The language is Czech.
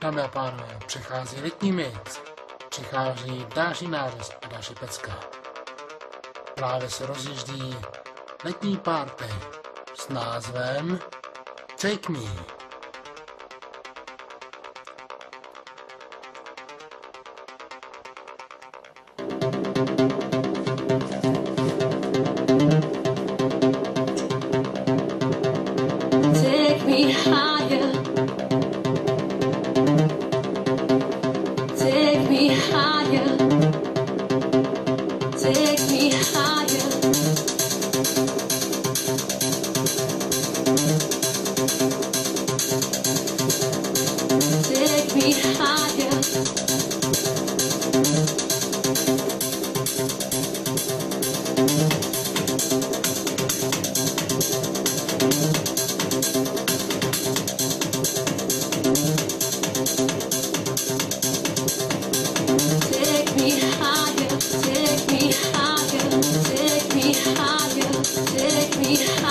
Dámy a pánové, přichází letní mix, přichází další nářez a další pecka. Právě se rozjíždí letní party s názvem Take Me. me higher. need.